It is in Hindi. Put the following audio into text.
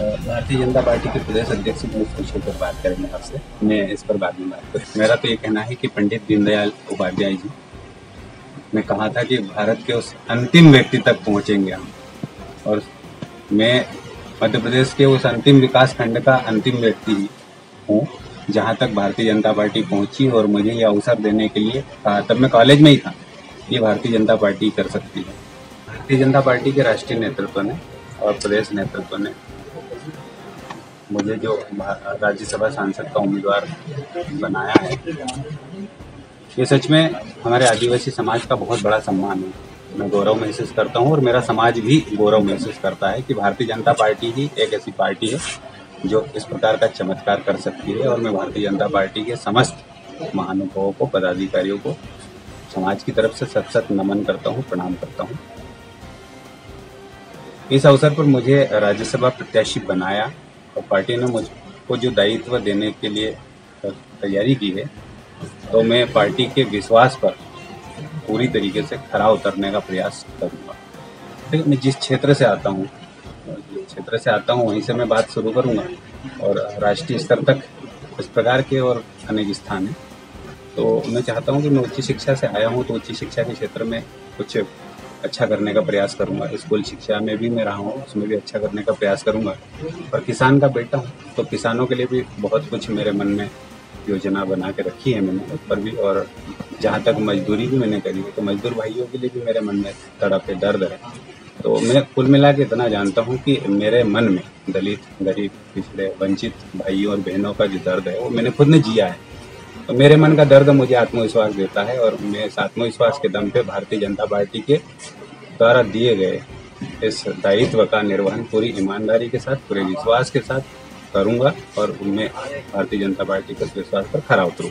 भारतीय जनता पार्टी के प्रदेश अध्यक्ष खुश होकर बात करेंगे आपसे। मैं इस पर बाद में बात मेरा तो ये कहना है कि पंडित दीनदयाल उपाध्याय जी ने कहा था कि भारत के उस अंतिम व्यक्ति तक पहुँचेंगे हम। और मैं मध्य प्रदेश के उस अंतिम विकास खंड का अंतिम व्यक्ति हूँ जहाँ तक भारतीय जनता पार्टी पहुँची और मुझे ये अवसर देने के लिए कहा तब मैं कॉलेज में ही था, ये भारतीय जनता पार्टी कर सकती है। भारतीय जनता पार्टी के राष्ट्रीय नेतृत्व ने और प्रदेश नेतृत्व ने मुझे जो राज्यसभा सांसद का उम्मीदवार बनाया है, ये सच में हमारे आदिवासी समाज का बहुत बड़ा सम्मान है। मैं गौरव महसूस करता हूँ और मेरा समाज भी गौरव महसूस करता है कि भारतीय जनता पार्टी ही एक ऐसी पार्टी है जो इस प्रकार का चमत्कार कर सकती है और मैं भारतीय जनता पार्टी के समस्त महानुभावों को, पदाधिकारियों को, समाज की तरफ़ से सत सत नमन करता हूँ, प्रणाम करता हूँ। इस अवसर पर मुझे राज्यसभा प्रत्याशी बनाया और पार्टी ने मुझको जो दायित्व देने के लिए तैयारी की है तो मैं पार्टी के विश्वास पर पूरी तरीके से खरा उतरने का प्रयास करूँगा। देखिए मैं जिस क्षेत्र से आता हूँ जिस क्षेत्र से आता हूँ, वहीं से मैं बात शुरू करूँगा और राष्ट्रीय स्तर तक इस प्रकार के और अनेक स्थान हैं। तो मैं चाहता हूँ कि मैं उच्च शिक्षा से आया हूँ तो उच्च शिक्षा के क्षेत्र में कुछ अच्छा करने का प्रयास करूँगा। स्कूल शिक्षा में भी मैं रहा हूँ, उसमें भी अच्छा करने का प्रयास करूँगा। और किसान का बेटा हूँ तो किसानों के लिए भी बहुत कुछ मेरे मन में योजना बना के रखी है मैंने उस पर भी। और जहाँ तक मजदूरी भी मैंने करी है तो मजदूर भाइयों के लिए भी मेरे मन में तड़प है, दर्द है। तो मैं कुल मिला के इतना जानता हूँ कि मेरे मन में दलित, गरीब, पिछड़े, वंचित भाइयों और बहनों का जो दर्द है, वो मैंने खुद ने जिया है। मेरे मन का दर्द मुझे आत्मविश्वास देता है और मैं इस आत्मविश्वास के दम पे भारतीय जनता पार्टी के द्वारा दिए गए इस दायित्व का निर्वहन पूरी ईमानदारी के साथ, पूरे विश्वास के साथ करूँगा और उनमें भारतीय जनता पार्टी के विश्वास पर खरा उतरूँगा।